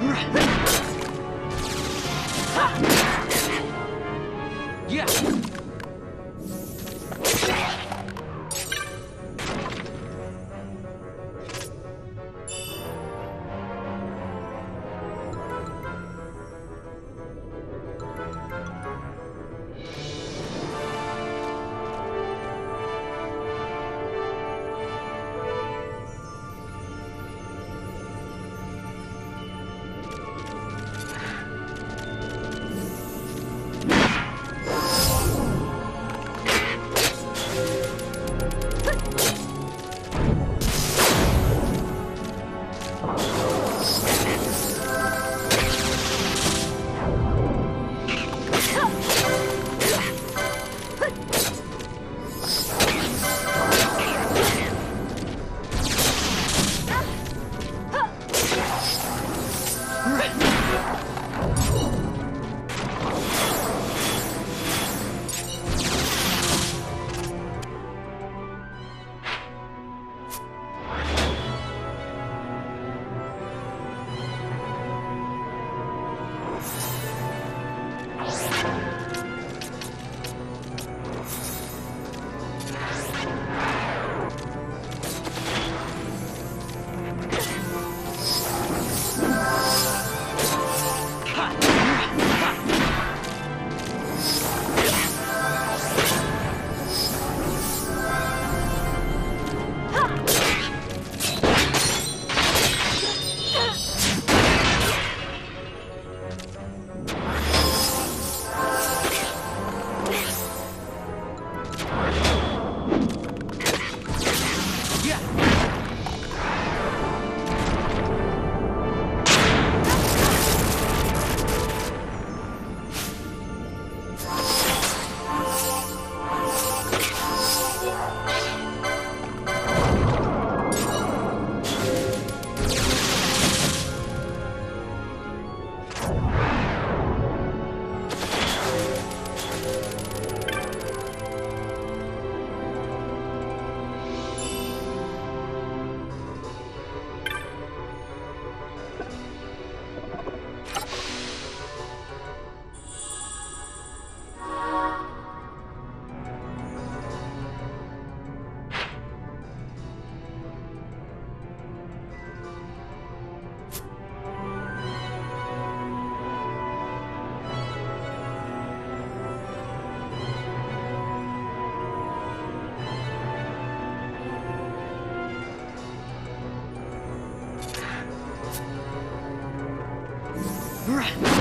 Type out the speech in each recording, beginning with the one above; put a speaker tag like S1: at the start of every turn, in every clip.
S1: Yeah. Yeah.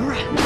S1: Ha.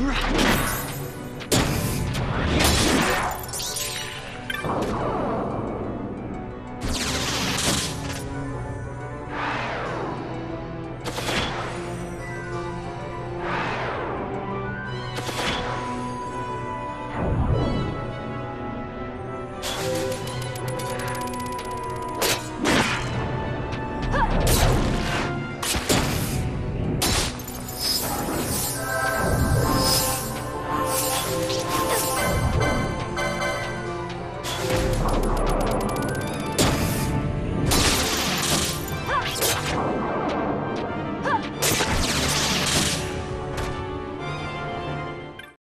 S1: Basura?